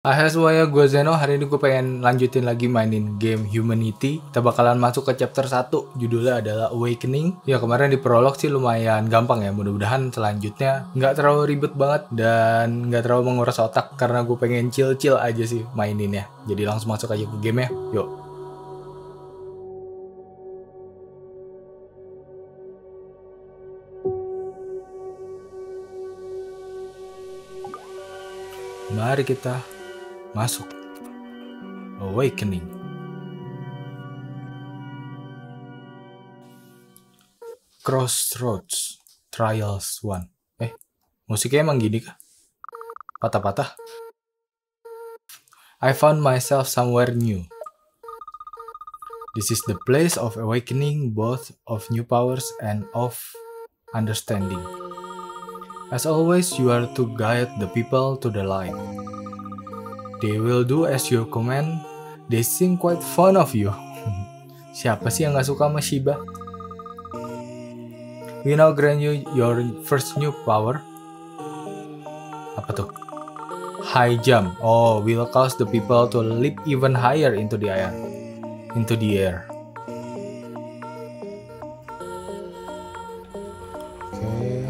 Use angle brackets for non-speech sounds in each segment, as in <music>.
Hai semuanya, gue Zeno. Hari ini gue pengen lanjutin lagi mainin game Humanity. Kita bakalan masuk ke chapter 1. Judulnya adalah Awakening. Ya kemarin di prolog sih lumayan gampang ya. Mudah-mudahan selanjutnya nggak terlalu ribet banget dan nggak terlalu menguras otak karena gue pengen chill-chill aja sih maininnya. Jadi langsung masuk aja ke game ya. Yuk. Mari kita masuk. Awakening. Crossroads Trials 1. Eh, musiknya emang gini kah? Patah-patah. I found myself somewhere new. This is the place of awakening both of new powers and of understanding. As always, you are to guide the people to the light. They will do as you command. They seem quite fond of you. <laughs> Siapa sih yang gak suka sama Shiba? We now grant you your first new power. Apa tuh? High jump. Oh, will cause the people to leap even higher into the air. Into the air. Oke.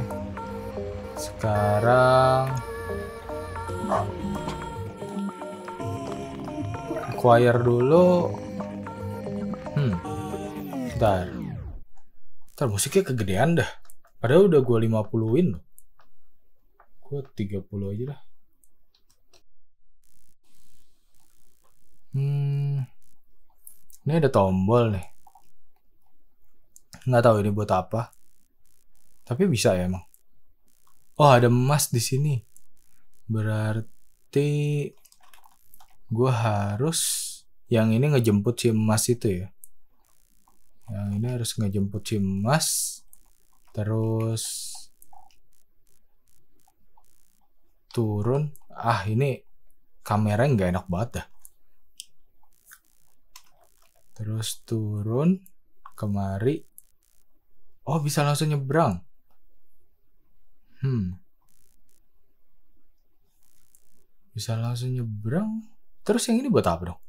Sekarang acquire dulu. Hmm. Bentar. Ntar musiknya kegedean dah. Padahal udah gue 50-in loh. Gue 30 aja dah. Hmm. Ini ada tombol nih. Nggak tahu ini buat apa. Tapi bisa ya emang. Oh ada emas di sini. Berarti gue harus yang ini ngejemput si emas itu ya. Yang ini harus ngejemput si emas terus turun. Ah ini kamera nggak enak banget dah. Terus turun kemari. Oh bisa langsung nyebrang. Hmm. Bisa langsung nyebrang terus yang ini buat apa dong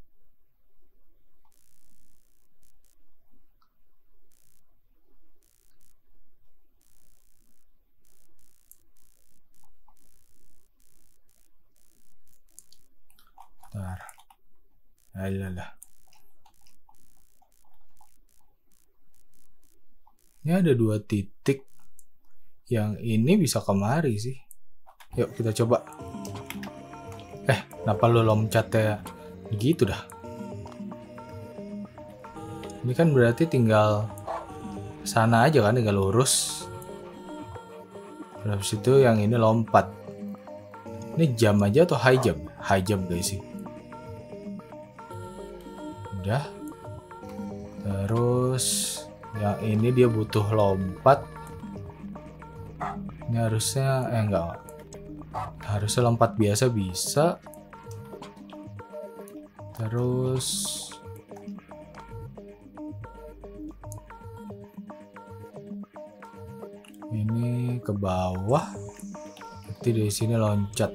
Bentar. Ayolah. Ini ada dua titik. Yang ini bisa kemari sih. Yuk kita coba. Eh, kenapa lu loncatnya gitu dah? Ini kan berarti tinggal sana aja kan, tinggal lurus. Terus itu yang ini lompat. Ini jam aja atau high jump? High jump guys sih. Udah. Terus yang ini dia butuh lompat. Ini harusnya eh enggak. Harusnya lompat biasa bisa. Terus ini ke bawah. Nanti dari sini loncat.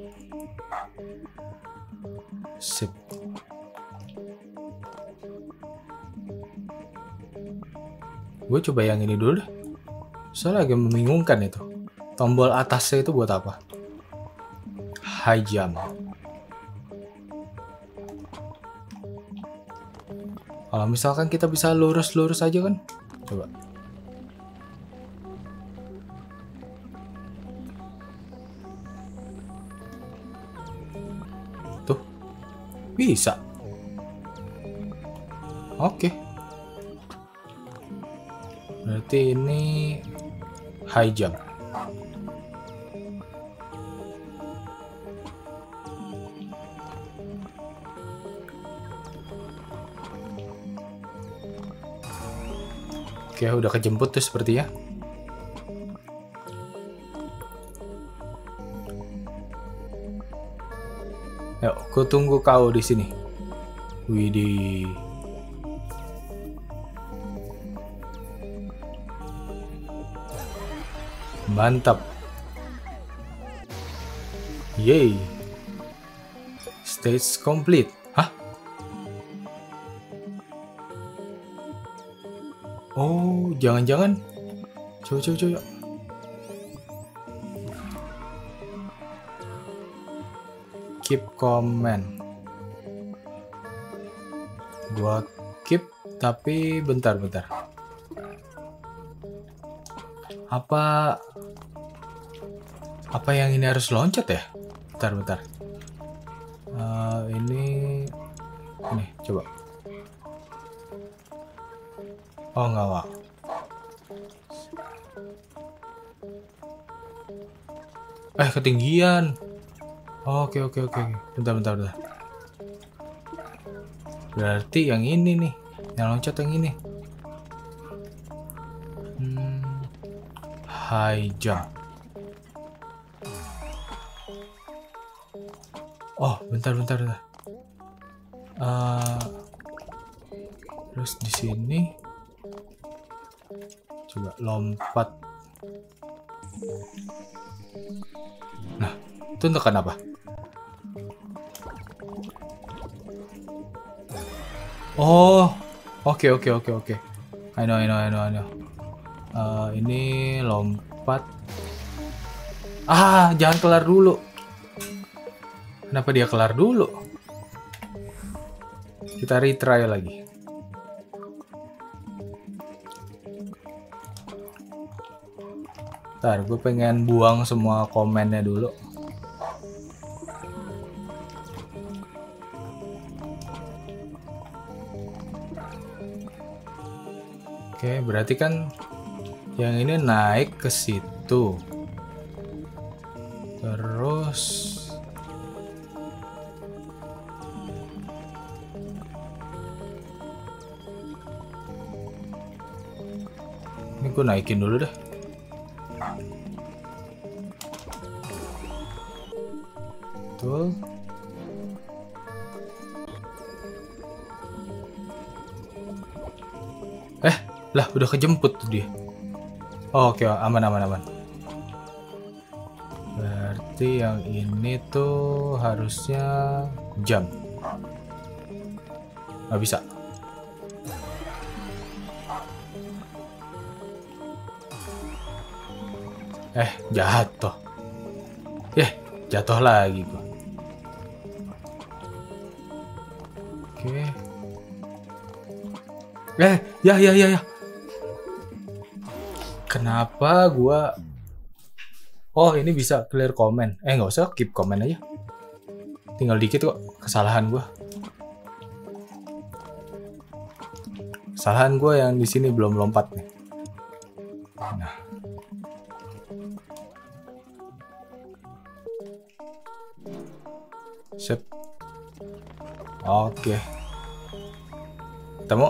Sip. Gue coba yang ini dulu deh. Soalnya agak membingungkan itu. Tombol atasnya itu buat apa? High jump. Kalau misalkan kita bisa lurus-lurus aja kan? Coba. Tuh. Bisa. Oke. Berarti ini high jump. Oke, udah kejemput tuh sepertinya. Yuk, aku tunggu kau di sini. Widih. Mantap. Yeay. Stage complete. Jangan-jangan. Coba, coba, coba. Keep comment. Gua keep, tapi bentar-bentar. Apa apa yang ini harus loncat ya? Bentar, bentar. Ketinggian. Oke oke oke. Bentar bentar bentar. Berarti yang ini nih, yang loncat yang ini. Hmm, high jump. Oh, bentar, bentar, bentar. Uh, terus di sini coba lompat. Itu untuk apa? Oh, oke okay, oke okay, oke okay, oke. I know I know I know I know. Uh, ini lompat. Ah, jangan kelar dulu. Kenapa dia kelar dulu? Kita retry lagi. Ntar, gue pengen buang semua komennya dulu. Berarti kan yang ini naik ke situ. Terus gue naikin dulu deh udah kejemput tuh dia oh, oke aman aman aman berarti yang ini tuh harusnya jam nggak bisa Eh, jatuh. Eh, jatuh lagi gua. Oke. Eh, ya ya ya ya. Kenapa gua Oh, ini bisa clear comment. Eh, nggak usah keep comment aja. Tinggal dikit kok kesalahan gua. Kesalahan gua yang di sini belum lompat nih. Nah. Sip. Oke. Ketemu?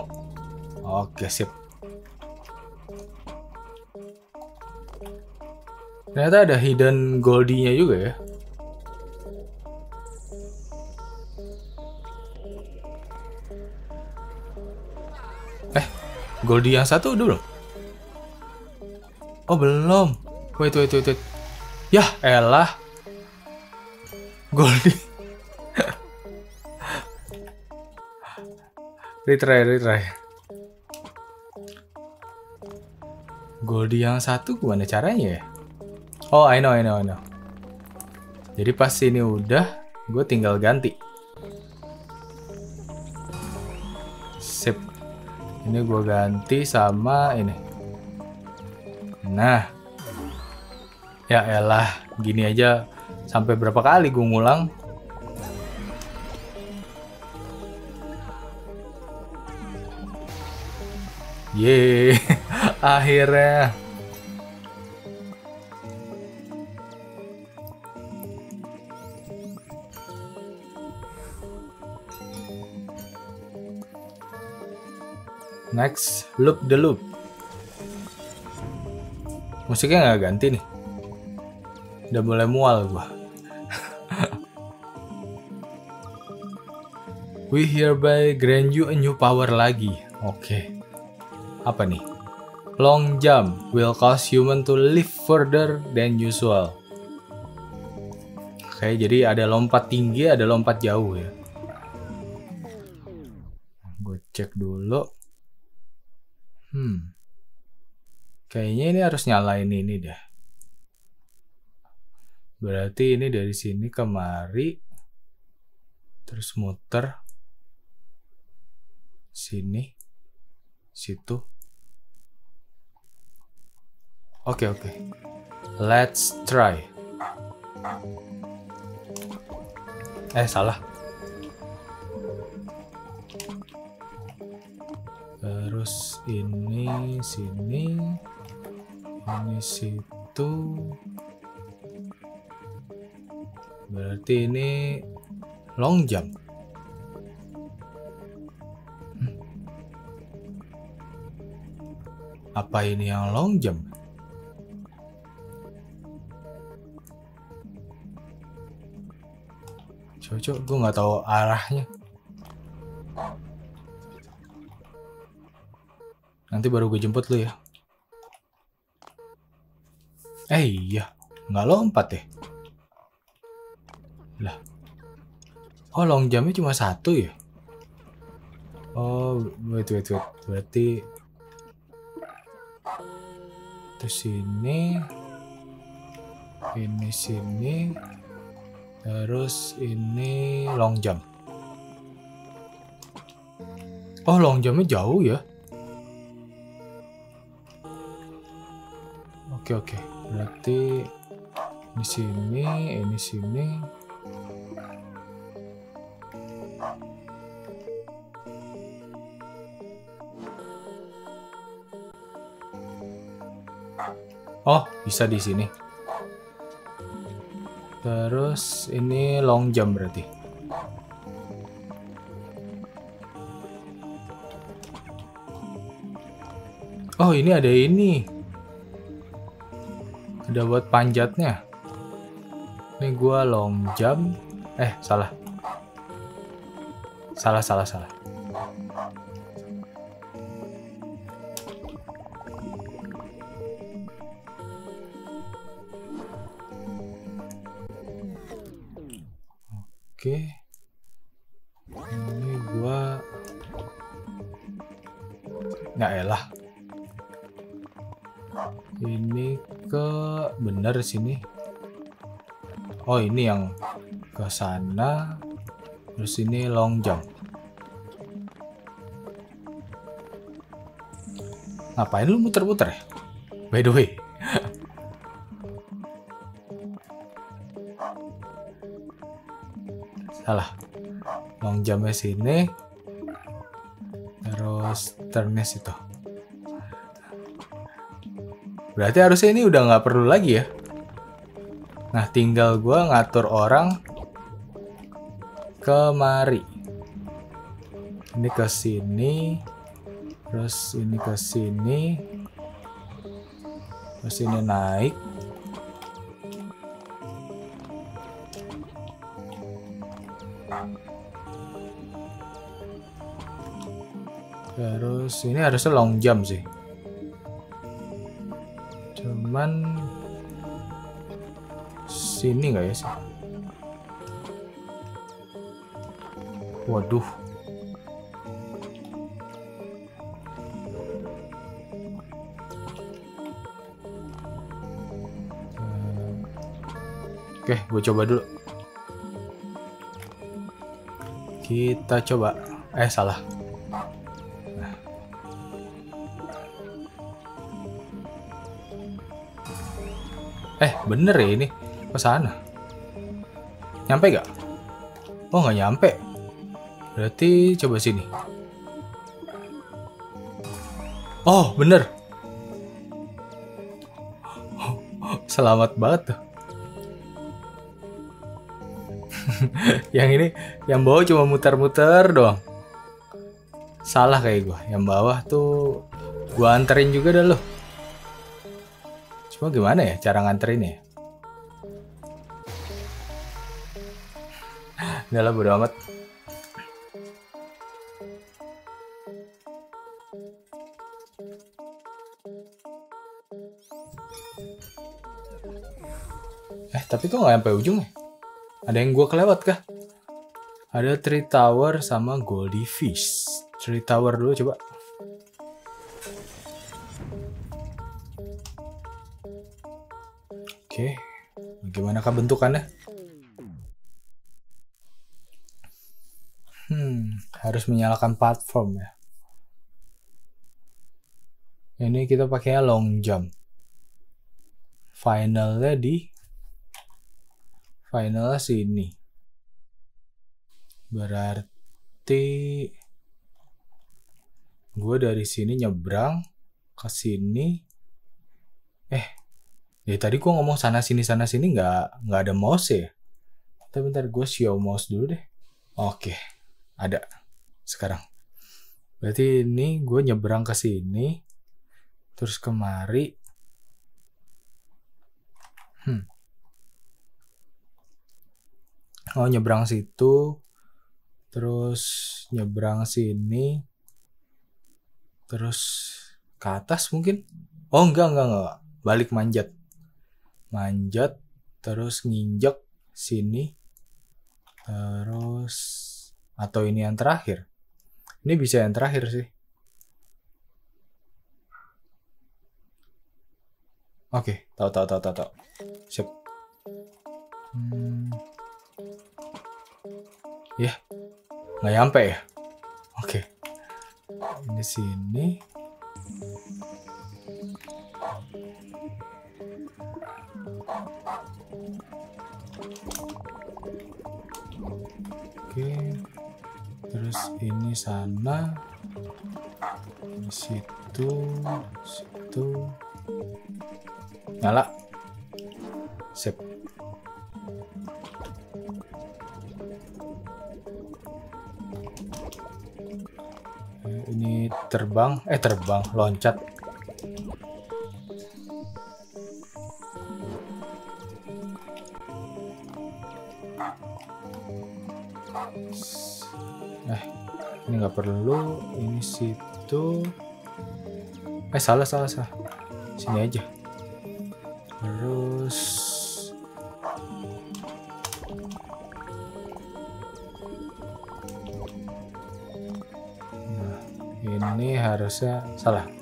Oke, sip. Ternyata ada hidden goldie-nya juga ya. Eh, goldie yang satu udah belum? Oh, belum. Wait, wait, wait, wait. Yah, elah. Goldie. <laughs> retry retry Goldie yang satu gimana caranya ya oh I know I know I know. Jadi pas ini udah gue tinggal ganti. Sip. Ini gue ganti sama ini. Nah. Ya elah. Gini aja sampai berapa kali gue ngulang? Ye, <laughs> akhirnya. Next, loop the loop. Musiknya nggak ganti nih. Udah mulai mual gua. <laughs> We hereby grant you a new power lagi. Oke. Okay apa nih? Long jump will cause human to live further than usual. kayak jadi ada lompat tinggi, ada lompat jauh ya. Gue cek dulu. Hmm. Kayaknya ini harus nyalain ini deh. Berarti ini dari sini kemari. Terus muter. Sini. Situ. Oke, okay, oke. Okay. Let's try. Eh, salah. Terus ini sini. Ini situ. Berarti ini long jump. Hmm. Apa ini yang long jump? Cocok, gue nggak tahu arahnya. Nanti baru gue jemput lu ya. Eh iya, nggak lompat deh. Lah. Oh, long jamnya cuma satu ya? Oh, wait, wait, wait. Berarti... Terus sini... Ini sini... Terus ini long jump. Oh, long jumpnya jauh ya? Oke, oke. Berarti ini sini, ini sini. Oh, bisa di sini. Terus ini long jump berarti. Oh ini ada ini. Ada buat panjatnya. Ini gua long jump. Eh salah. Salah salah salah. Oh, ini yang ke sana. Terus ini long jump. Ngapain lu muter-muter ya? By the way. <laughs> salah long jamnya sini terus turnes itu berarti harusnya ini udah nggak perlu lagi ya nah tinggal gue ngatur orang kemari ini ke sini terus ini ke sini terus ini naik Terus ini harusnya long jump sih. Cuman sini nggak ya sih? Waduh. Oke, gue coba dulu. Kita coba. Eh, salah. Eh, bener ya ini. Ke sana. Nyampe gak? Oh, nggak nyampe. Berarti coba sini. Oh, bener. <gasps> Selamat banget tuh. <laughs> yang ini, yang bawah cuma muter-muter doang. Salah kayak gue. Yang bawah tuh gue anterin juga dah loh. Cuma gimana ya cara nganterin ya? Udah lah bodo amat. Eh tapi kok nggak sampai ujung ya? Ada yang gue kelewat kah? Ada Tree Tower sama Goldfish. Tree Tower dulu coba. Oke, bagaimanakah bentukannya? Harus menyalakan platform ya. Ini kita pakainya long jump. Finalnya di finalnya sini. Berarti gue dari sini nyebrang ke sini. Eh, Ya tadi gue ngomong sana sini sana sini nggak nggak ada mouse ya. Tapi bentar gue show mouse dulu deh. Oke, ada sekarang. Berarti ini gue nyebrang ke sini, terus kemari. Hmm. Oh nyebrang situ, terus nyebrang sini, terus ke atas mungkin? Oh enggak enggak enggak, balik manjat manjat terus nginjek sini terus atau ini yang terakhir ini bisa yang terakhir sih. Oke tahu tahu tahu tahu tahu. Sip hmm. ya yeah. nggak nyampe ya? Oke. Ini sini sana. Di situ, situ. Nyala. Sip. Ini terbang, eh terbang, loncat. Perlu ini situ. Eh salah salah salah. Sini aja. Terus nah ini harusnya salah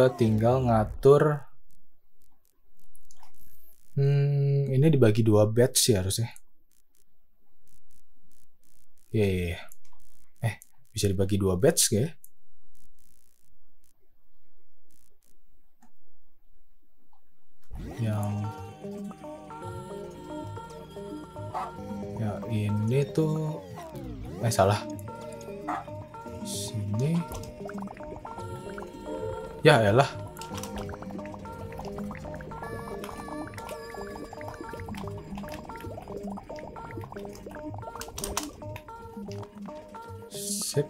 gue tinggal ngatur. Hmm, ini dibagi dua batch sih harusnya. Yeah, yeah, yeah. Eh, bisa dibagi dua batch gak ya? Yang ya ini tuh eh salah ya elah sip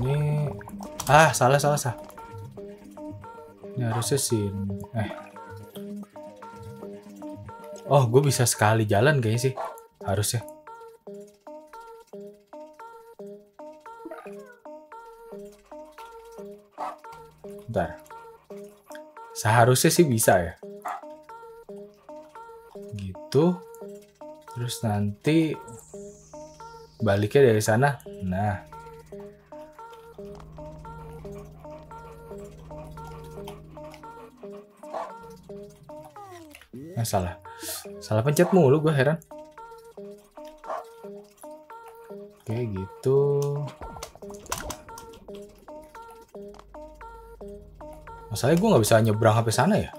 ini ah salah salah salah ini harusnya sini eh Oh, gue bisa sekali jalan kayaknya sih. Harusnya. Seharusnya sih bisa ya. Gitu. Terus nanti baliknya dari sana. Nah. Nah, salah. Salah pencet mulu gue heran. Oke gitu. Masalahnya gue nggak bisa nyebrang sampai sana ya?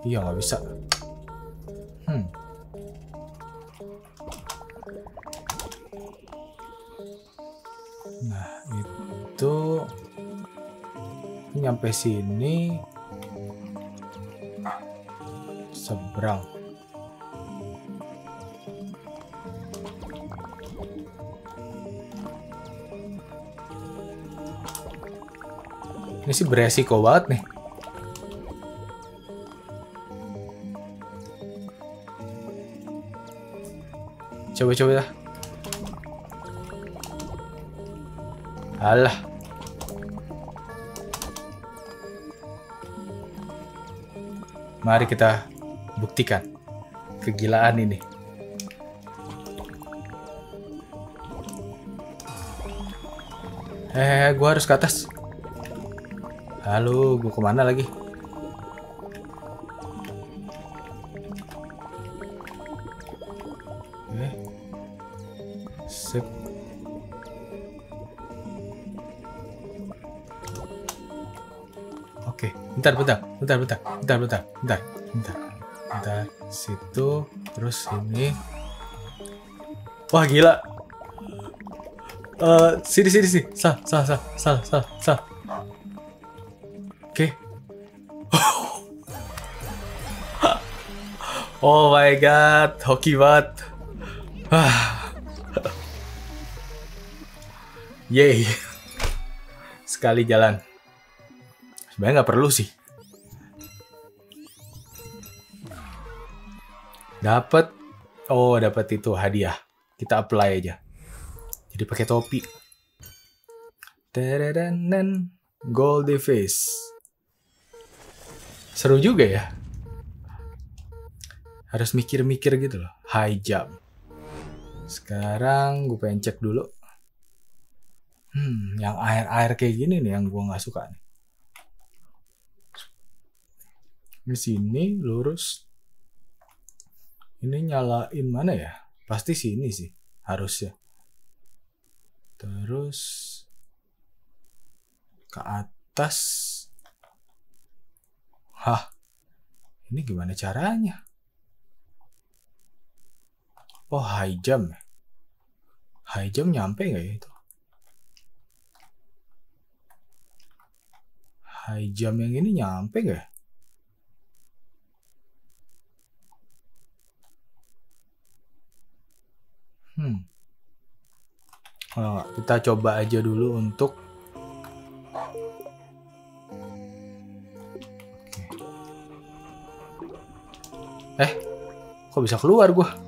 Iya nggak bisa. Hmm. Nah itu nyampe sini seberang. Ini sih beresiko banget nih. Coba-coba dah. Alah. Mari kita buktikan kegilaan ini. Eh, gua harus ke atas. Halo, gua ke mana lagi? Eh, sip. Oke, bentar, bentar, bentar, bentar, bentar, bentar, bentar, bentar, bentar. Situ, terus ini. Wah gila, Eh, sini sini sini. Sal, sal, sal, sal, sal, sal. Oh my god, hoki banget. Ah. Yay. Sekali jalan. Sebenarnya nggak perlu sih. Dapat. Oh, dapat itu hadiah. Kita apply aja. Jadi pakai topi. Tererenan Goldie Face. Seru juga ya. Harus mikir-mikir gitu loh. High jump. Sekarang gue pengen cek dulu. Hmm, yang air-air kayak gini nih yang gue nggak suka nih. Di sini lurus. Ini nyalain mana ya? Pasti sini sih, harusnya. Terus ke atas. Hah, ini gimana caranya? Oh, high jump. ya? High jump nyampe nggak ya itu? High jump yang ini nyampe nggak ya? Hmm. Oh, kita coba aja dulu untuk Oke. Eh, kok bisa keluar gua?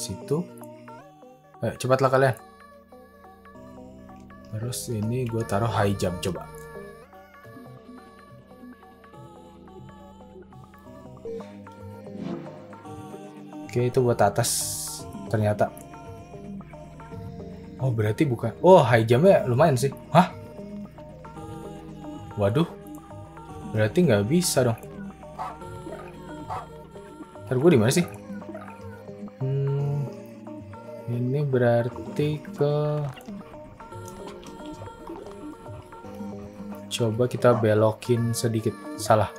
Situ. Ayo, cepatlah kalian. Terus ini gue taruh high jump coba. Oke itu buat atas ternyata. Oh berarti bukan. Oh high jumpnya lumayan sih. Hah? Waduh. Berarti nggak bisa dong. Ntar gue di mana sih? Berarti ke Coba kita belokin sedikit. Salah.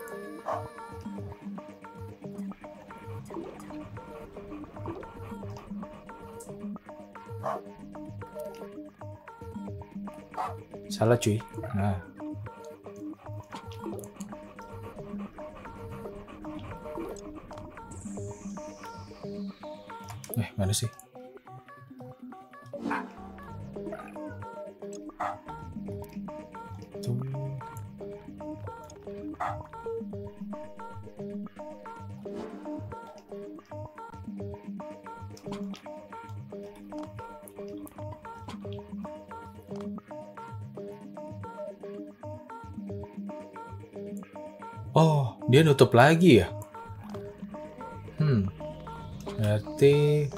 Salah cuy. Nah. Eh, mana sih? Nutup lagi ya? Hmm. Berarti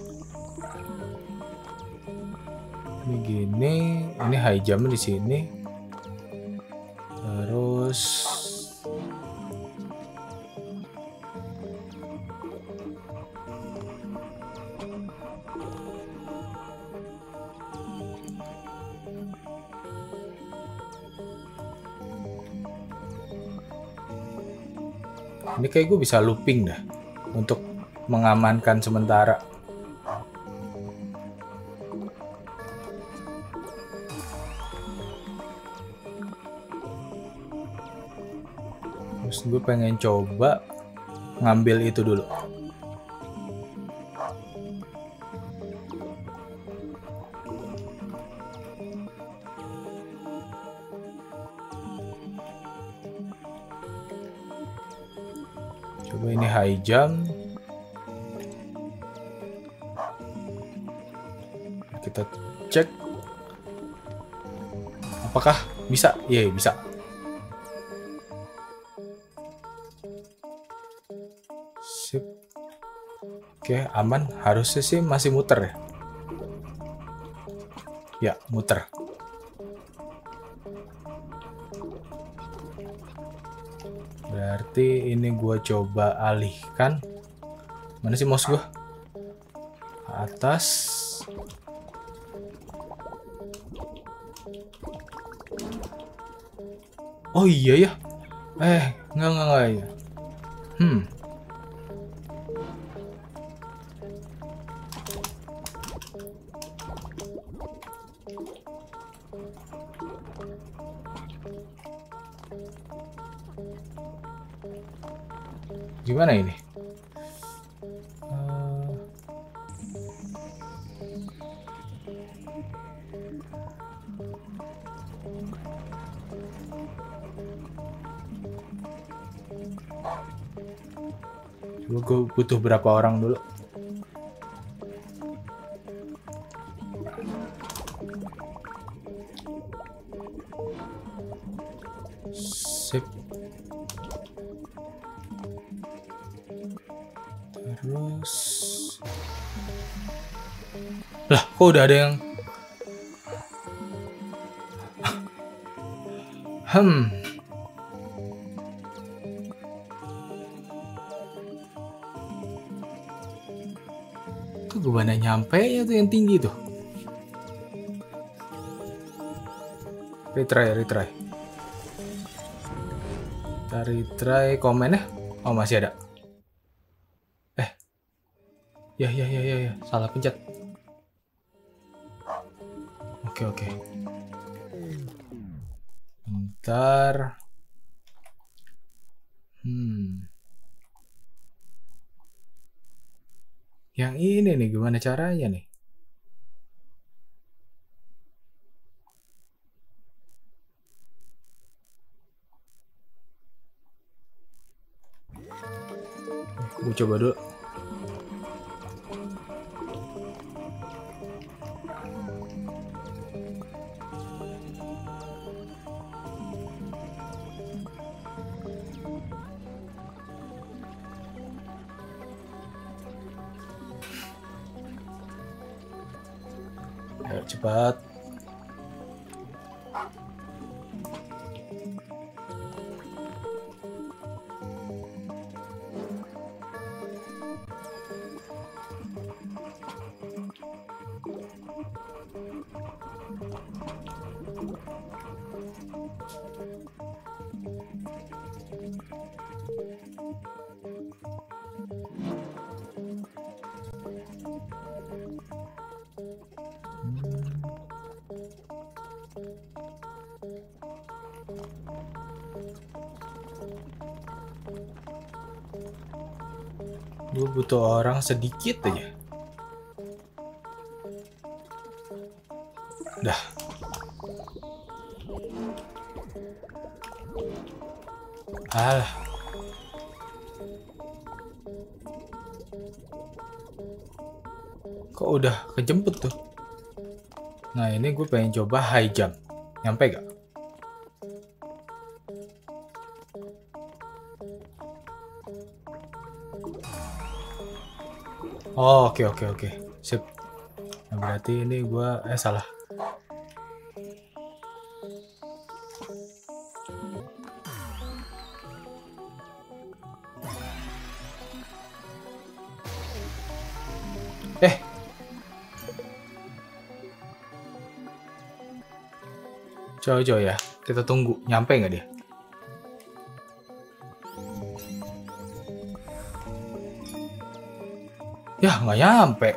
ini gini, ini high jump di sini. Kayak gue bisa looping dah untuk mengamankan sementara. Terus gue pengen coba ngambil itu dulu. Jump. Kita cek. Apakah bisa? Iya, bisa. Sip. Oke, aman. Harusnya sih masih muter ya. Ya, muter. Ini gua coba alihkan. Mana sih mouse gua? Atas. Oh iya ya. Eh, enggak enggak enggak ya. Hmm. Gue butuh berapa orang dulu? Sip. Terus Lah, kok udah ada yang Hmm. Retry, retry. Kita retry komen ya. Oh masih ada. Eh. Ya ya ya ya ya. Salah pencet. Oke oke. Bentar. Hmm. Yang ini nih gimana caranya nih? Gue coba dulu. Cepat. Gue butuh orang sedikit aja. Alah. Kok udah kejemput tuh? Nah ini gue pengen coba high jump. Nyampe gak? Oh, oke oke oke. Sip. Nah, berarti ini gua eh salah. Eh. Coba coba ya. Kita tunggu. Nyampe nggak dia? Ya, nggak nyampe.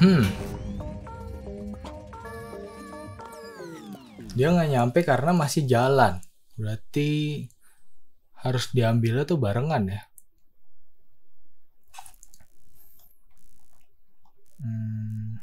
Hmm. Dia nggak nyampe karena masih jalan. Berarti harus diambilnya tuh barengan ya. Hmm.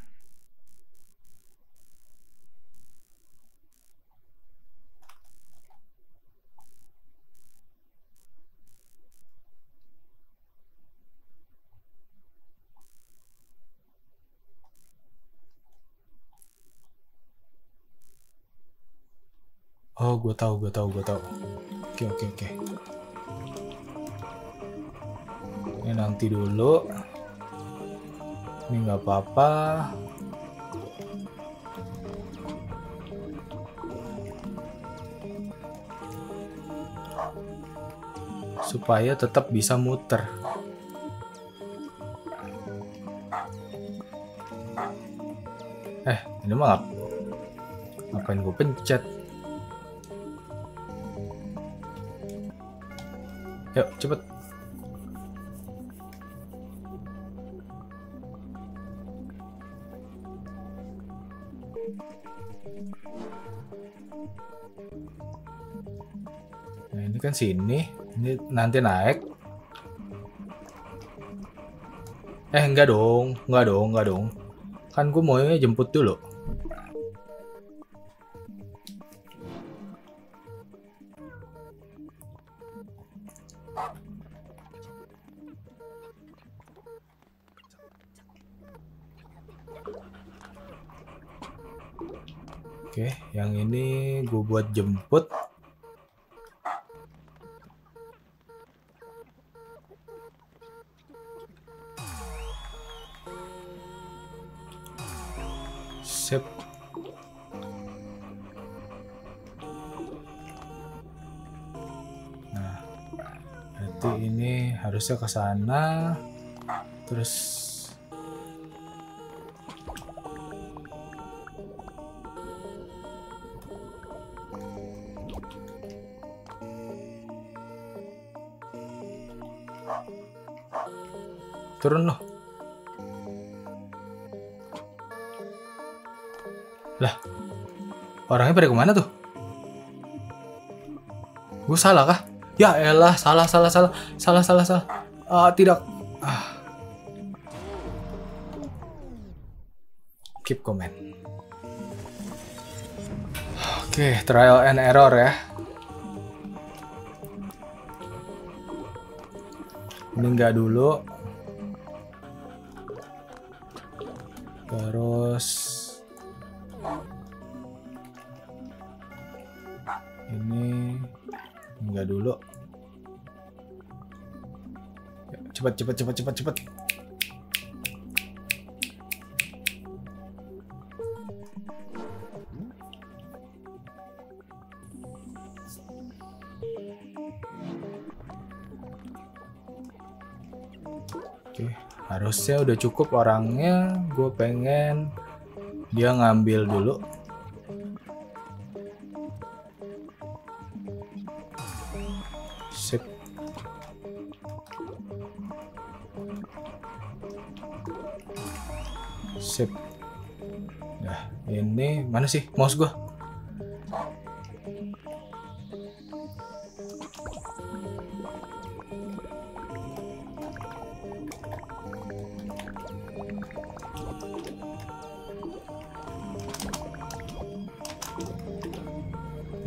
Oh, gue tahu, gue tahu, gue tahu. Oke, oke, oke. Ini nanti dulu. Ini nggak apa-apa. Supaya tetap bisa muter. Eh, ini ngap ngapain gue pencet? Yuk, cepet. Kan sini. Ini nanti naik. Eh, enggak dong. Enggak dong, enggak dong. Kan gue maunya jemput dulu. Oke, yang ini gue buat jemput. Harusnya ke sana. Terus turun loh. Lah, orangnya pada ke mana tuh? Gue salah kah? Ya elah, salah, salah, salah, salah, salah, salah. Ah, tidak. Ah. Keep comment. Oke, trial and error ya. Ini enggak dulu. Terus ini enggak dulu. Cepat cepat cepat cepat cepat. Oke, harusnya udah cukup orangnya. Gue pengen dia ngambil dulu. Mana sih mouse gue?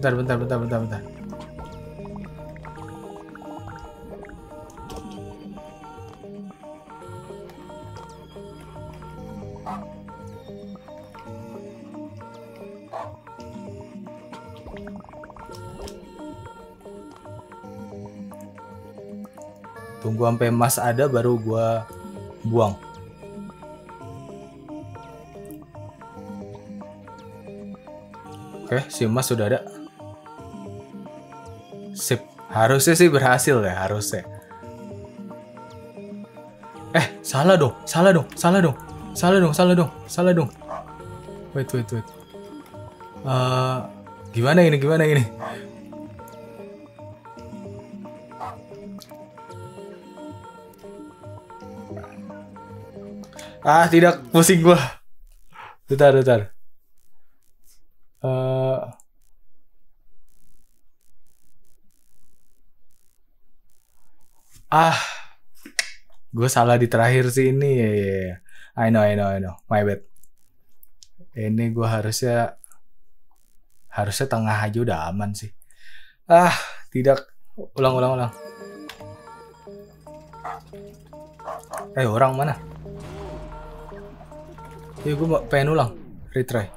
Bentar, bentar, bentar, bentar, bentar. Tunggu sampai emas ada baru gua buang. Oke, si emas sudah ada. Sip. Harusnya sih berhasil ya, harusnya. Eh, salah dong, salah dong, salah dong. Salah dong, salah dong, salah dong. Wait, wait, wait. Eh, gimana ini, gimana ini? Ah, tidak pusing gua. Bentar, bentar. Uh, ah, gue salah di terakhir sih ini. Yeah, yeah, yeah. I know, I know, I know. My bad. Ini gue harusnya harusnya tengah aja udah aman sih. Ah, tidak. Ulang, ulang, ulang. Eh, orang mana? Ya, gue pengen ulang. Retry.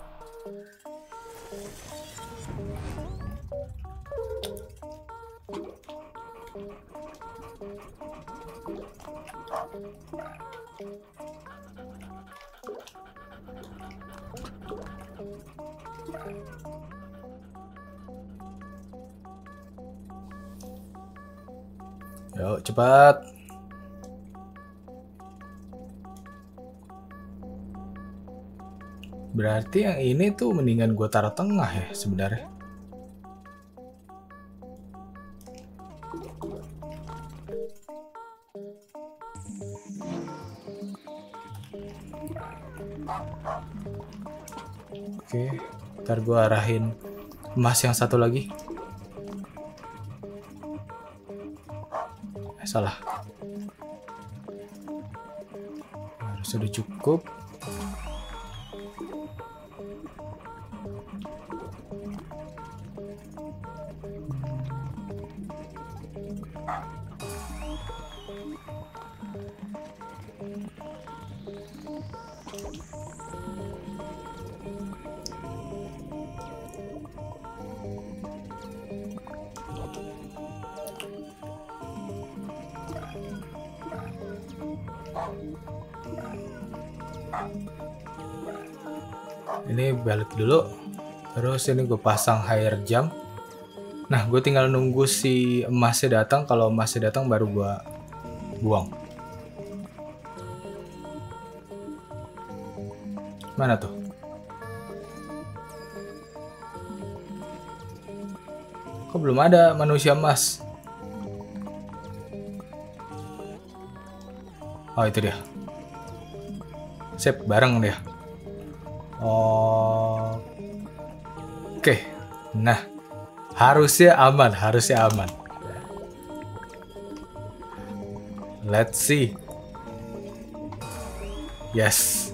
Yuk, cepat. Berarti yang ini tuh mendingan gue taruh tengah ya sebenarnya. Oke, ntar gue arahin emas yang satu lagi. Eh, salah. Harus sudah cukup. Ini balik dulu. Terus ini gue pasang higher jump. Nah, gue tinggal nunggu si emasnya datang. Kalau emasnya datang baru gue buang. Mana tuh? Kok belum ada manusia emas? Oh, itu dia. Sip, bareng dia. Oh. Oke. Nah, harusnya aman, harusnya aman. Let's see. Yes.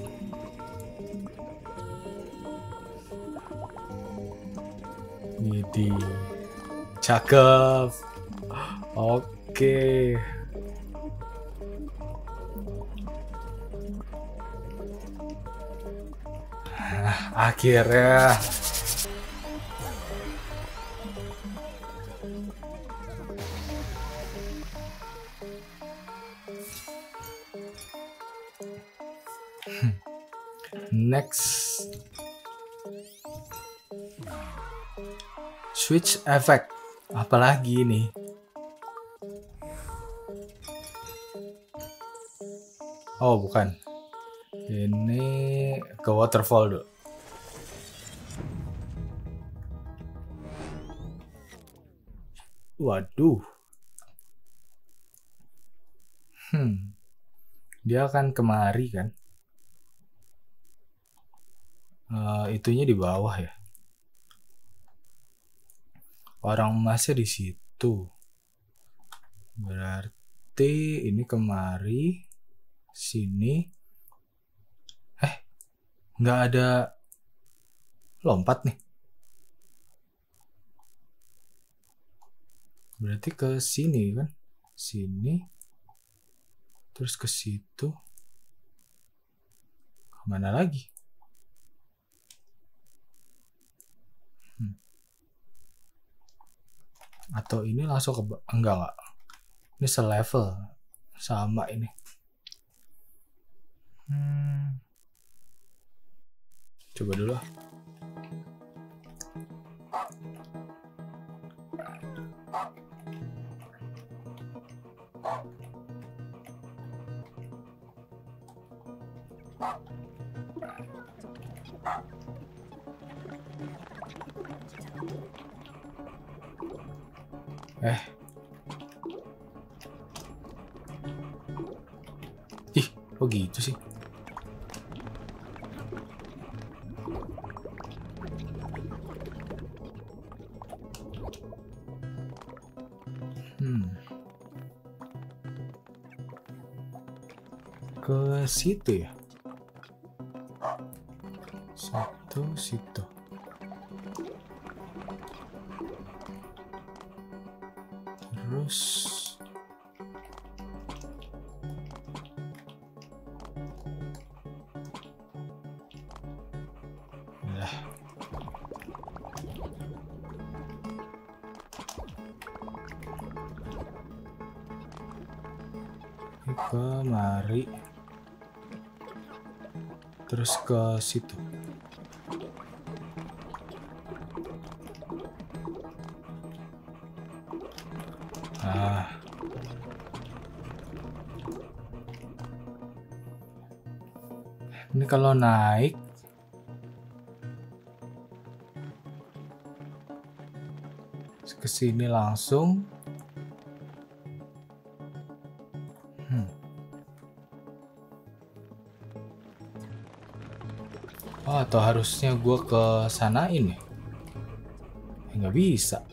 Ini cakep. <gasps> Oke. Akhirnya. Next. Switch effect. Apalagi ini? Oh, bukan. Ini ke waterfall dulu. Waduh. Hmm. Dia akan kemari kan? Uh, itunya di bawah ya. Orang emasnya di situ. Berarti ini kemari, sini. Eh, nggak ada lompat nih. Berarti ke sini kan? Sini. Terus ke situ. Ke mana lagi? Hmm. Atau ini langsung ke... Enggak, enggak. Ini selevel. Sama ini. Hmm. Coba dulu ah. Eh. Ih, kok gitu sih? Hmm. Ke situ ya? Satu situ terus ke situ. Ah. Ini kalau naik ke sini langsung atau harusnya gue ke sanain ya? Ya, Nggak bisa.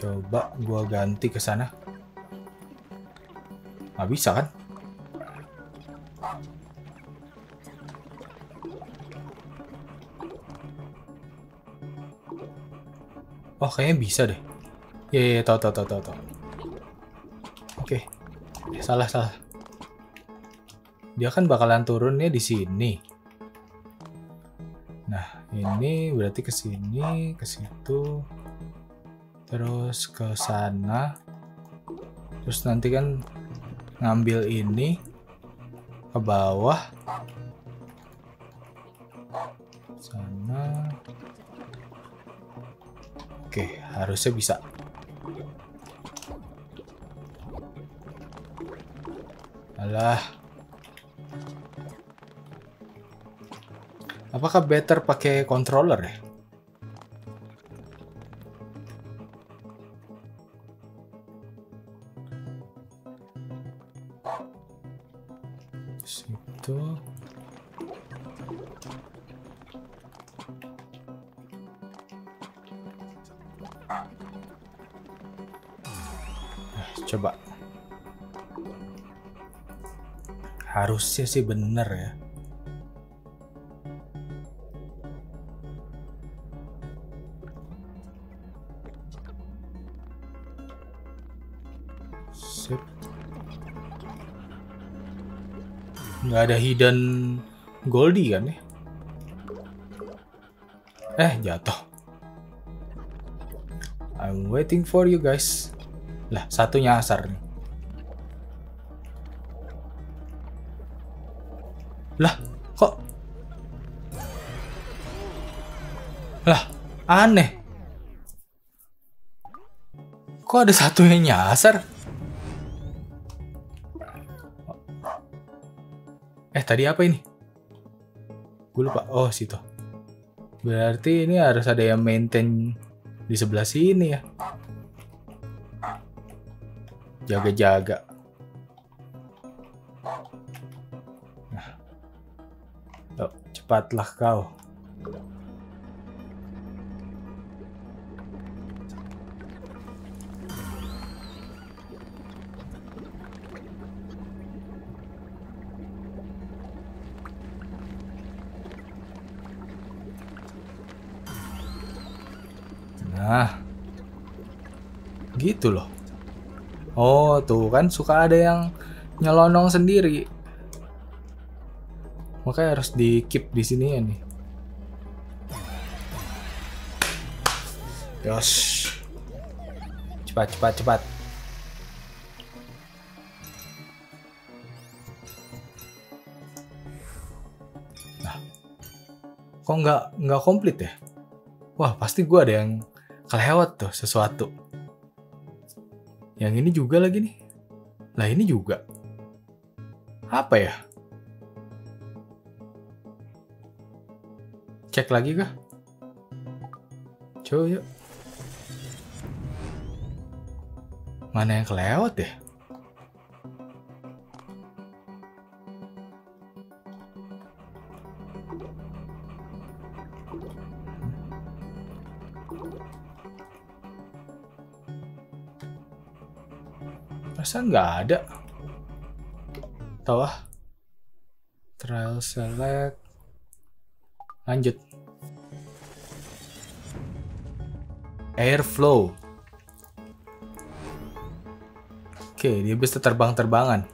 Coba gua ganti ke sana. Nggak bisa kan? Kayaknya bisa deh. Ya, ya, tahu, tahu, tahu, tahu, tahu. Oke, Eh, salah, salah. Dia kan bakalan turunnya di sini. Nah, ini berarti ke sini, ke situ, terus ke sana, terus nanti kan ngambil ini ke bawah, harusnya bisa. Alah. Apakah better pakai controller ya? Harusnya sih bener ya. Sip. Nggak ada hidden Goldie kan ya? Eh, jatuh. I'm waiting for you guys. Lah, satu nyasar nih. Aneh. Kok ada satu yang nyasar? Eh, tadi apa ini? Gue lupa. Oh, situ. Berarti ini harus ada yang maintain di sebelah sini ya. Jaga-jaga. Nah. Yuk, cepatlah kau. Gitu loh. Oh, tuh kan suka ada yang nyelonong sendiri. Makanya harus di keep di sini ya nih. Yos. Cepat, cepat, cepat. Nah, kok nggak nggak komplit ya? Wah, pasti gue ada yang kelewat tuh sesuatu. Yang ini juga lagi nih. Lah ini juga. Apa ya? Cek lagi kah? Coba yuk. Mana yang kelewat ya? Nggak ada. Tahu ah. Trial select. Lanjut. Airflow. Oke, dia bisa terbang-terbangan.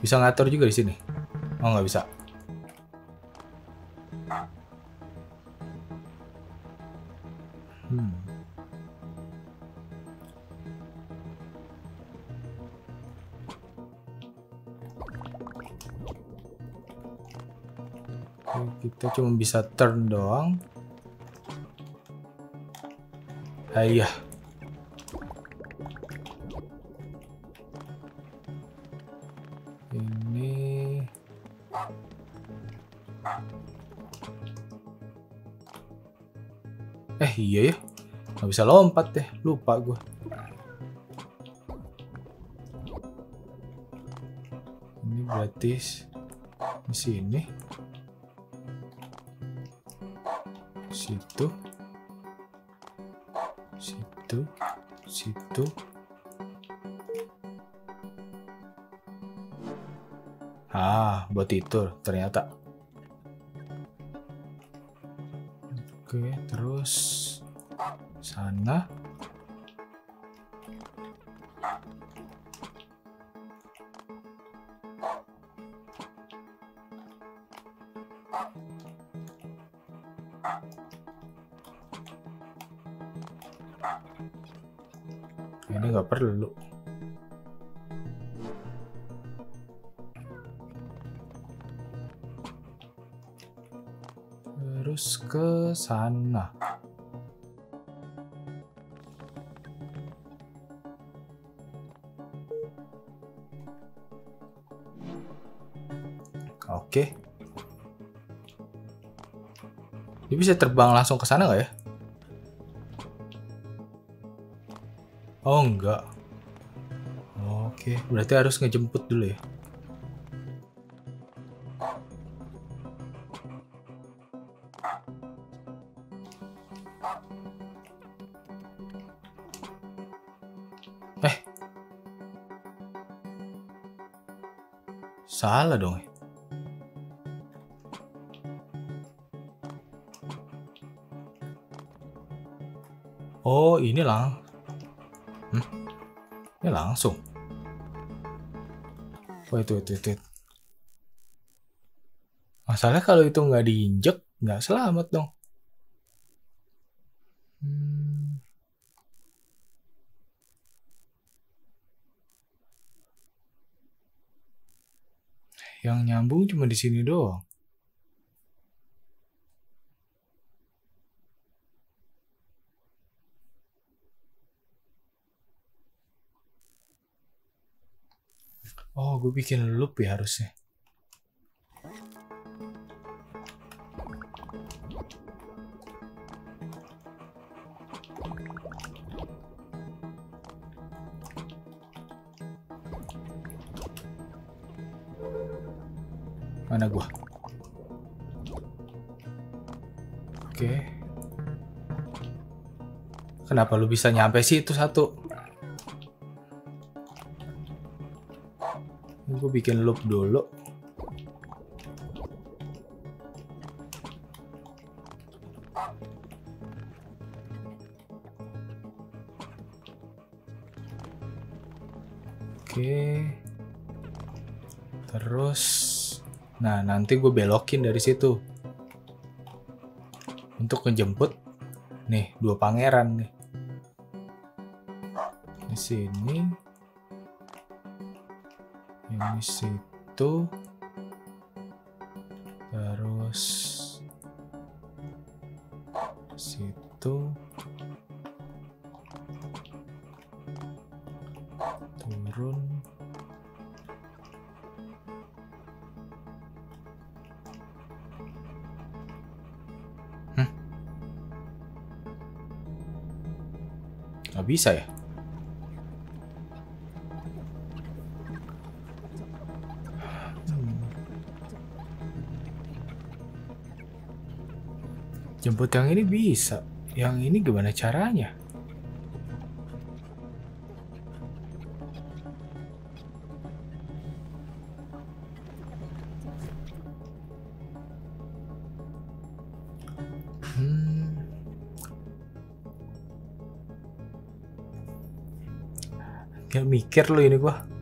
Bisa ngatur juga di sini. Oh, nggak bisa. Cuma bisa turn doang. Ayah. Ini. Eh iya ya. Nggak bisa lompat deh. Lupa gue ini berarti di sini situ. Situ. Situ. Ah buat itu ternyata ini nggak perlu terus ke sana. Oke. Dia bisa terbang langsung ke sana nggak ya Oh enggak. Oke, berarti harus ngejemput dulu ya. Eh. Salah dong. Oh, ini lah. Langsung. Oh itu itu itu. Masalahnya kalau itu nggak diinjek, nggak selamat dong. Hmm. Yang nyambung cuma di sini doang. Oh, gue bikin loop ya harusnya. Mana gua? Oke. Kenapa lu bisa nyampe sih itu satu? Bikin loop dulu. Oke. Terus nah nanti gue belokin dari situ. Untuk ngejemput nih dua pangeran nih. Di sini ini situ. Terus. Situ. Turun. Hmm. nggak bisa ya Jemput yang ini bisa. Yang ini gimana caranya? Hmm. Gak mikir lo ini gua.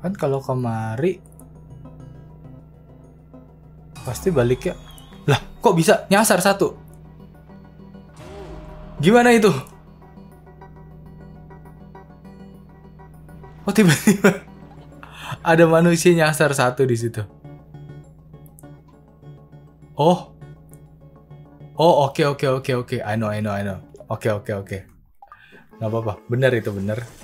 Kan kalau kemari pasti balik ya. Lah, kok bisa nyasar satu? Gimana itu? Oh tiba-tiba <laughs> ada manusia nyasar satu di situ. Oh. Oh oke oke oke oke. I know I know I know. Oke oke oke. Gak apa-apa. Bener itu bener.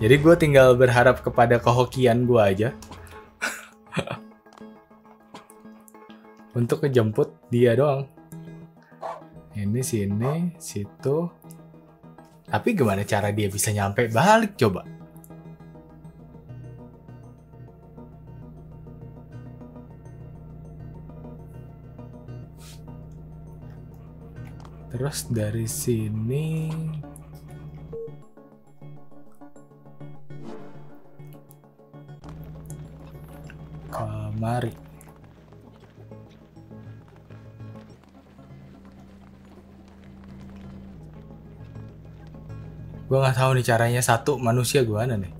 Jadi gue tinggal berharap kepada kehokian gue aja. Untuk ngejemput dia doang. Ini sini, situ. Tapi gimana cara dia bisa nyampe balik coba? Terus dari sini kemari. Gue nggak tahu nih caranya satu manusia gimana nih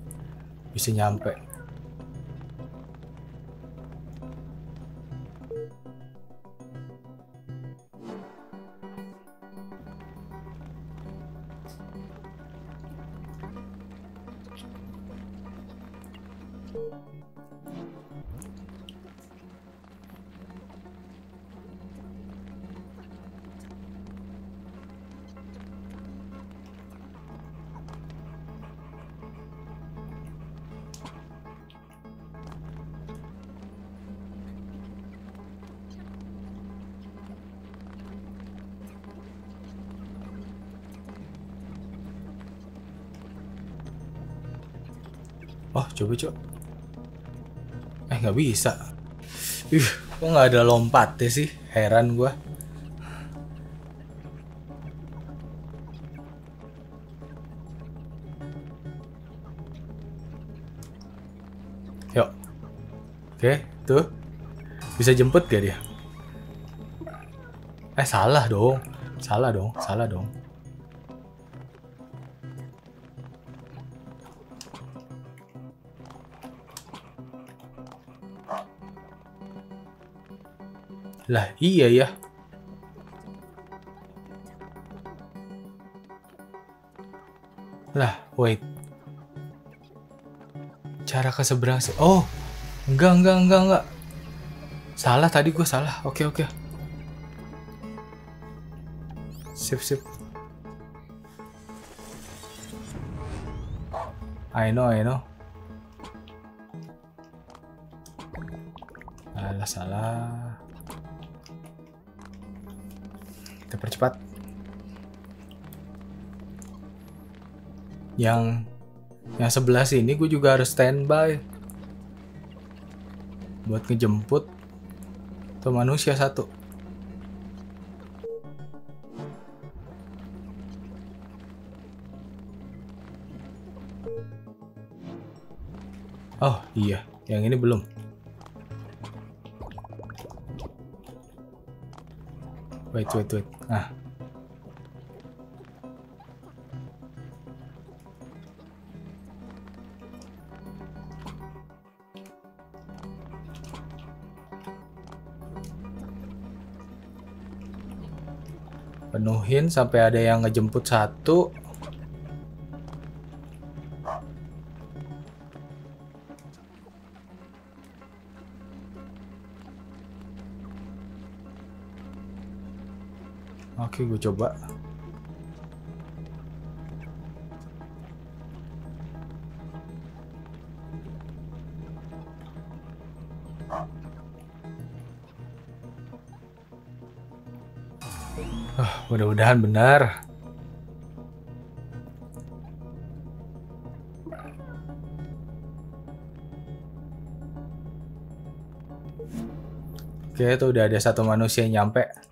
bisa nyampe. Coba. Eh nggak bisa. Ih, kok nggak ada lompatnya sih? Heran gua. Yuk. Oke, tuh. Bisa jemput gak dia? Eh salah dong. Salah dong, salah dong. Lah iya ya. Lah, wait. Cara ke seberang sih. Oh, enggak, enggak, enggak, enggak. Salah tadi gue salah. Oke, oke. Sip, sip. I know, I know. Salah, salah. Yang yang sebelah sini gue juga harus standby buat ngejemput tuh manusia satu. Oh iya, yang ini belum. Wait, wait, wait. Nah. Sampai ada yang ngejemput satu. Oke, gue coba. Mudah-mudahan benar. Oke, itu udah ada satu manusia yang nyampe.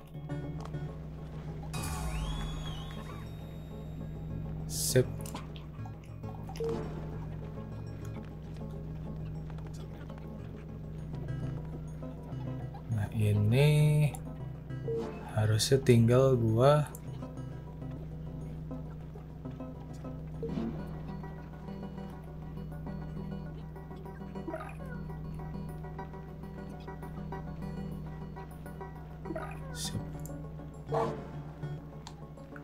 Harusnya tinggal gua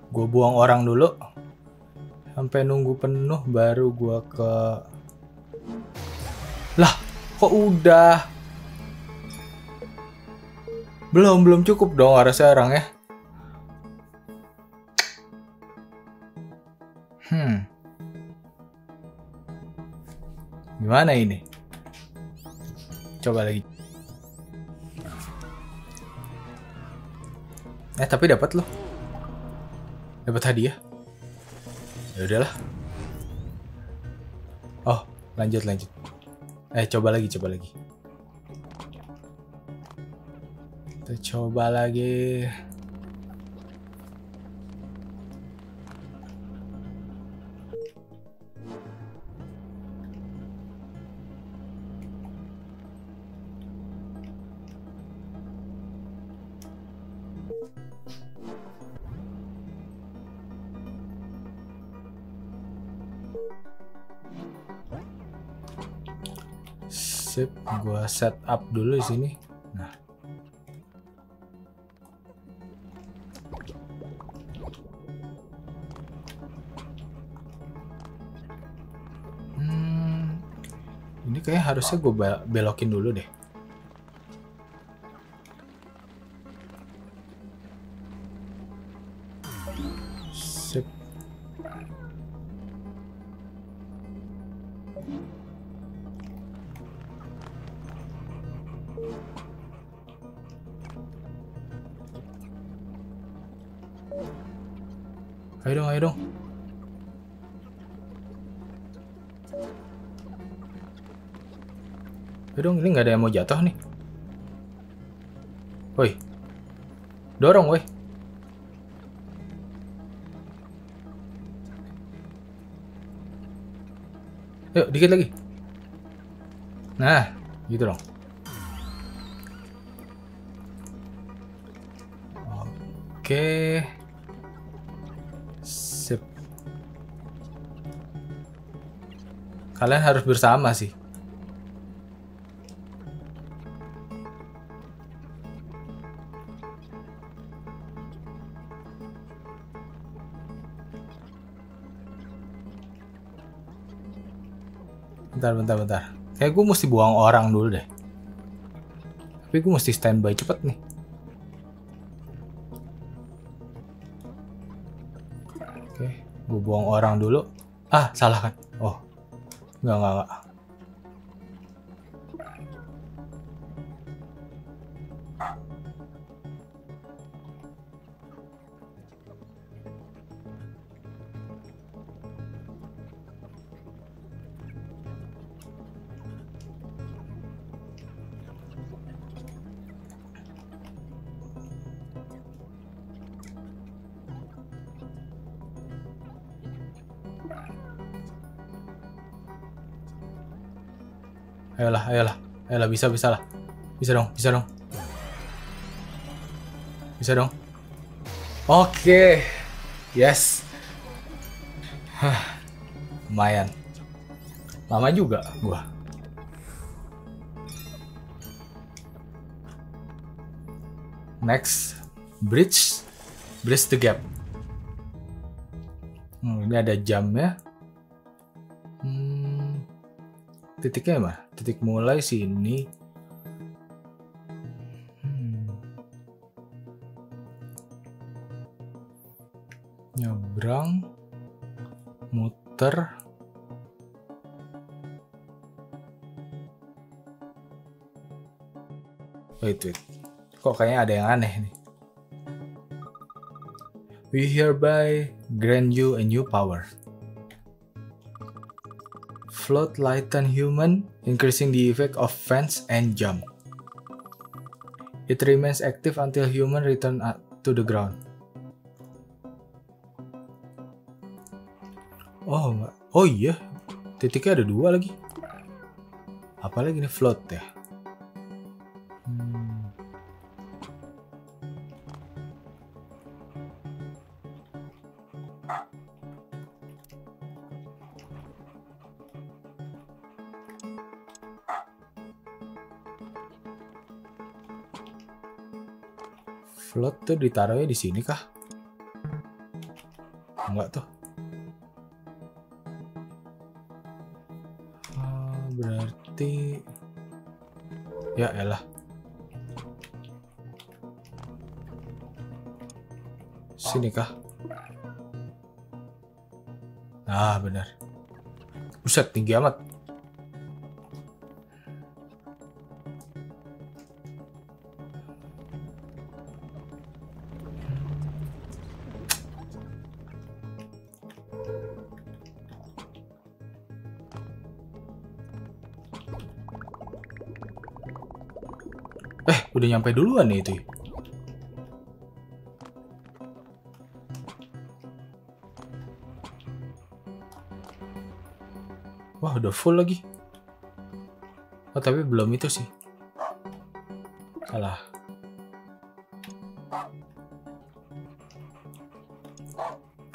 Gue buang orang dulu. Sampai nunggu penuh baru gua ke Lah, kok udah? Belum, belum cukup dong harusnya orang ya. Gimana ini? Coba lagi. Eh, tapi dapat loh. Dapat hadiah. Ya udahlah. Oh, lanjut lanjut. Eh, coba lagi, coba lagi. Kita coba lagi. Gua set up dulu di sini. Nah. Hmm, ini kayak harusnya gue belokin dulu deh. Ada yang mau jatuh nih. Woi. Dorong, woi. Yuk, dikit lagi. Nah, gitu dong. Oke. Sip. Kalian harus bersama sih. Bentar, bentar. Kayak gue mesti buang orang dulu deh. Tapi gue mesti standby cepet nih. Oke, gue buang orang dulu. Ah, salah kan? Oh, nggak, nggak, nggak. Ayolah, ayolah. Ayolah, bisa, bisa lah. Bisa dong, bisa dong. Bisa dong. Oke. Yes. Hah. Lumayan. Lama juga gua. Next, bridge, bridge the gap. Hmm, ini ada jamnya. Hmm, titiknya mana? Titik mulai sini. Hmm. Nyebrang, muter. Wait, wait. Kok kayaknya ada yang aneh nih. We hereby grant you a new power. Float lighten human, increasing the effect of fence and jump. It remains active until human return to the ground. Oh, oh iya, titiknya ada dua lagi. Apalagi ini float ya. Ditaruhnya di sini kah? Enggak tuh. Ah, berarti ya elah. Sini kah? Ah, benar. Buset, tinggi amat. Udah nyampe duluan nih itu. Wah, udah full lagi. Oh, tapi belum itu sih. Salah.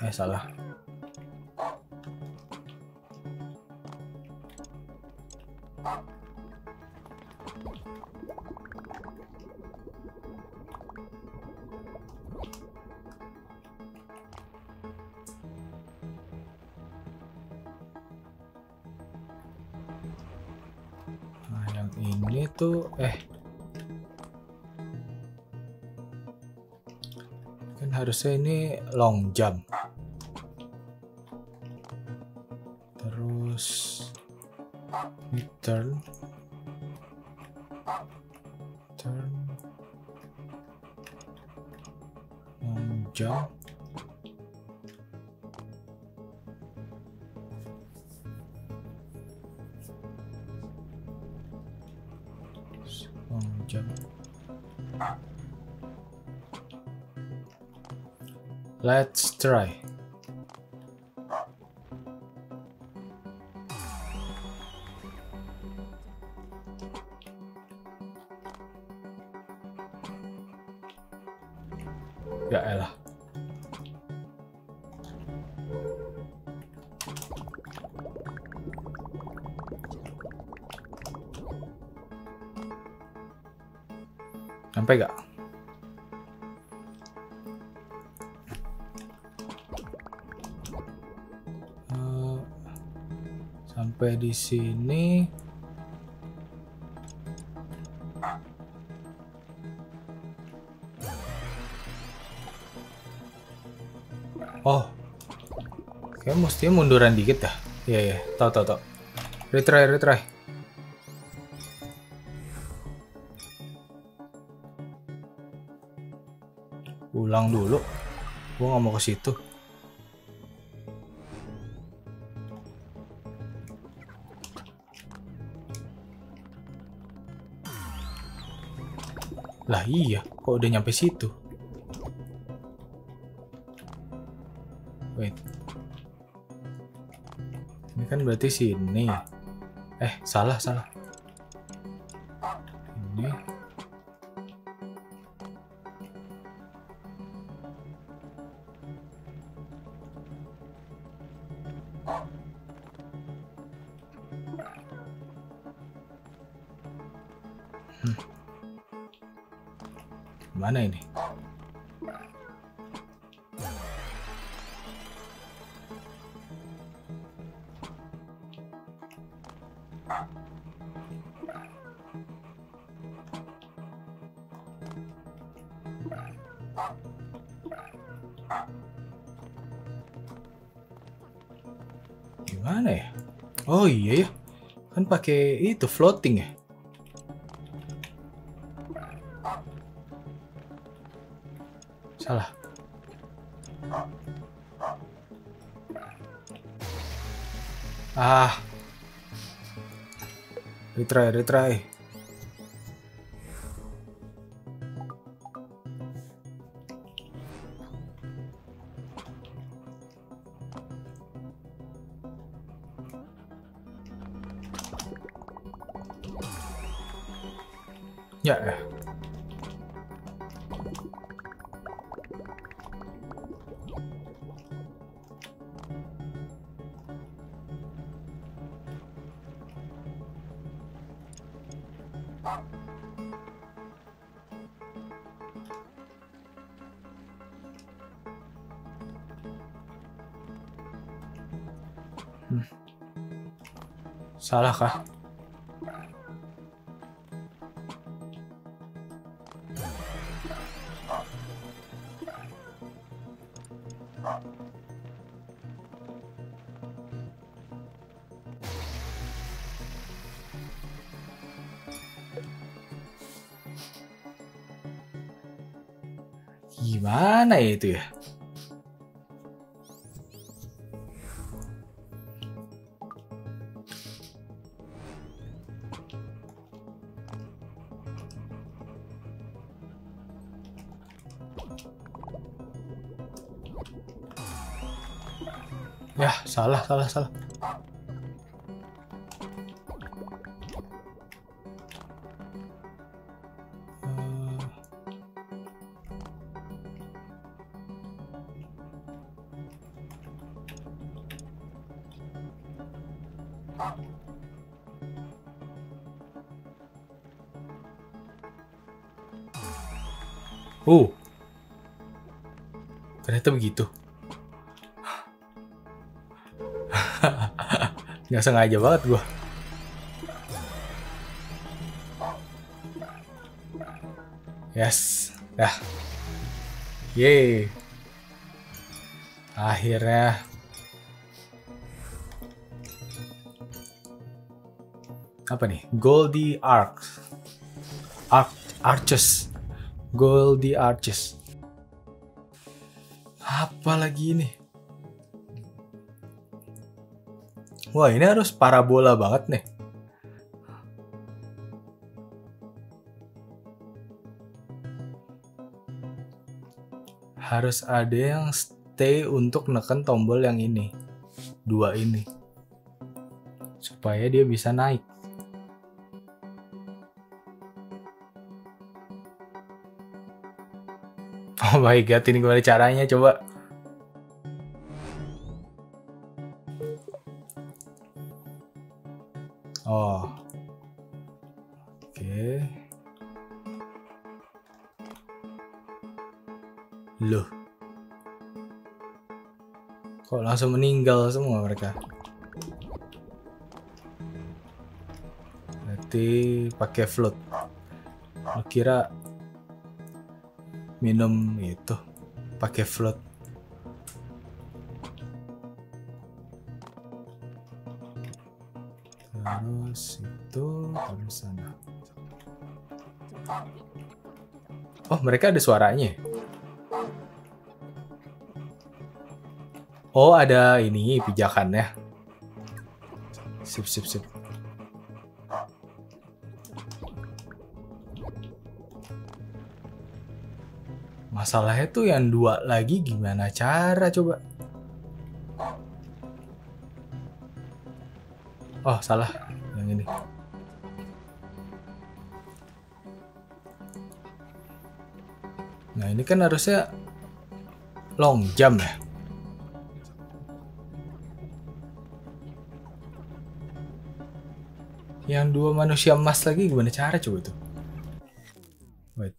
Eh, salah. Long jump. Sampai di sini Oh. Kayak mestinya munduran dikit dah. Iya, iya. Tahu, tahu, tahu. Retry, retry. Ulang dulu. Gua nggak mau ke situ. Iya, kok udah nyampe situ? Wait. Ini kan berarti sini. Eh, salah, salah. Pakai itu floating ya. Salah. Ah. Retry, retry. Hmm. Salah kah? Gimana ya itu ya? Salah, salah, Uh. Ternyata begitu. Nggak sengaja banget gua. Yes. Dah. Yeay. Akhirnya. Apa nih? Goldie Arcs. Arc Arches. Goldie Arches. Apa lagi ini? Wah ini harus parabola banget nih. Harus ada yang stay untuk neken tombol yang ini. Dua ini. Supaya dia bisa naik. <laughs> Oh my god, ini gimana caranya coba? Oh. Oke. Loh. Kok langsung meninggal semua mereka? Berarti pakai float. Lo kira minum itu pakai float. Terus itu sana. Oh, mereka ada suaranya. ya? Oh, ada ini pijakannya. Sip, sip, sip. Masalahnya tuh yang dua lagi gimana cara coba? Oh, salah. Ini kan harusnya long jump ya. Yang dua manusia emas lagi gimana cara coba itu? Wait.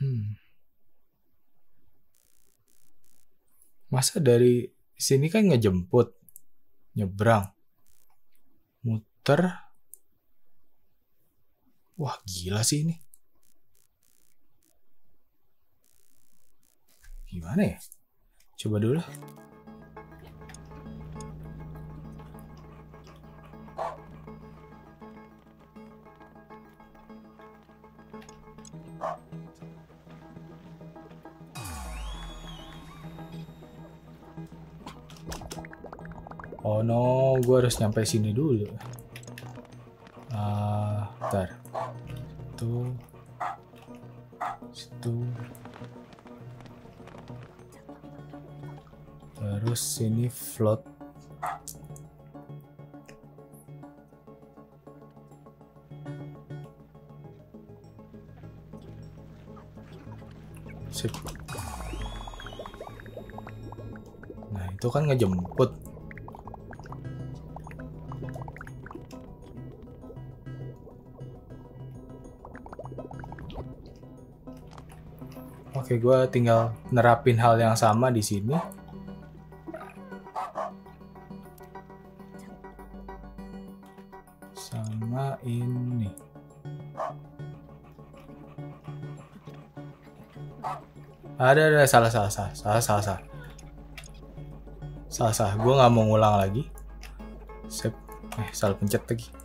Hmm. Masa dari sini kan ngejemput, nyebrang, muter. Wah gila sih ini. Gimana ya? Coba dulu. No, gue harus nyampe sini dulu. Ah, bentar. Itu, situ. Terus sini float. Sip. Nah, itu kan ngejemput. Oke, gue tinggal nerapin hal yang sama di sini. Sama ini. Ada, ada, salah, salah, salah, salah, salah, salah. Salah, salah. Gue nggak mau ngulang lagi. Sip. Eh, salah pencet lagi.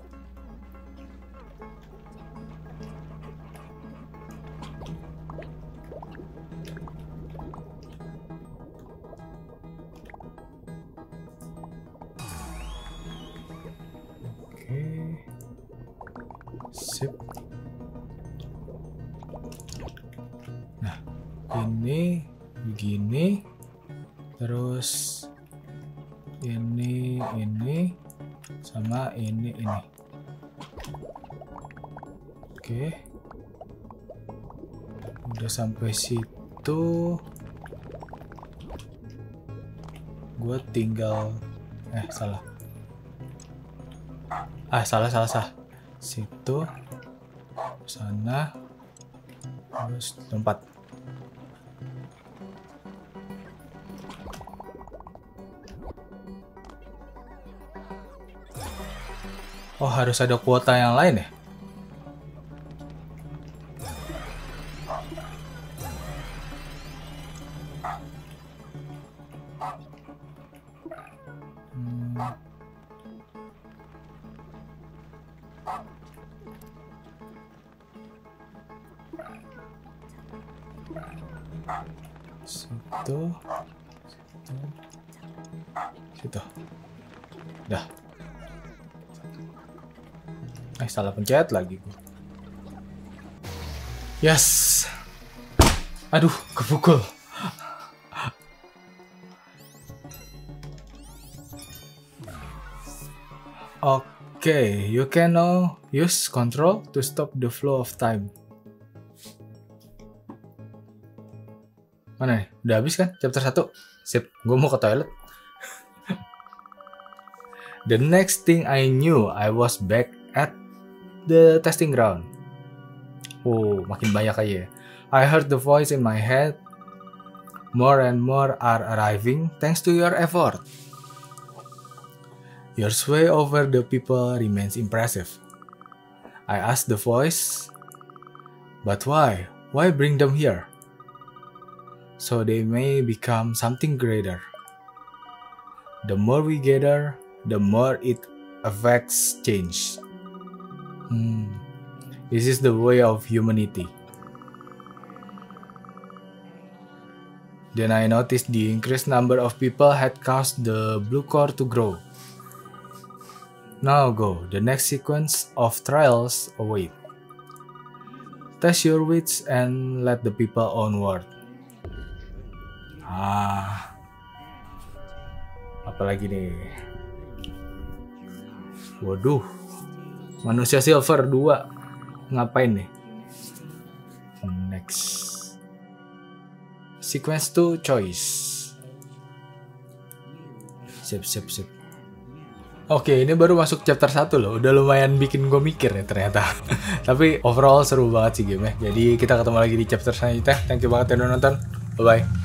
Situ. Gue tinggal eh salah. Ah, salah salah salah. Situ sana terus tempat Oh harus ada kuota yang lain ya? Situ, situ. Dah. Eh salah pencet lagi. Yes. Aduh, kepukul. Oke, okay, you can now use control to stop the flow of time. Udah habis kan chapter 1? Sip, gue mau ke toilet. the next thing I knew, I was back at the testing ground. Oh, makin banyak aja ya. I heard the voice in my head. More and more are arriving thanks to your effort. Your sway over the people remains impressive. I asked the voice, but why? Why bring them here? So they may become something greater. The more we gather, the more it affects change. Hmm. This is the way of humanity. Then I noticed the increased number of people had caused the blue core to grow. Now go, the next sequence of trials await. Test your wits and let the people onward. Ah, apalagi nih? Waduh, manusia silver 2 ngapain nih? Next. Sequence to choice. Sip, sip, sip. Oke, ini baru masuk chapter 1 loh. Udah lumayan bikin gue mikir ya ternyata. <laughs> Tapi overall seru banget sih game ya. Jadi kita ketemu lagi di chapter selanjutnya. Thank you banget ya udah nonton. Bye-bye.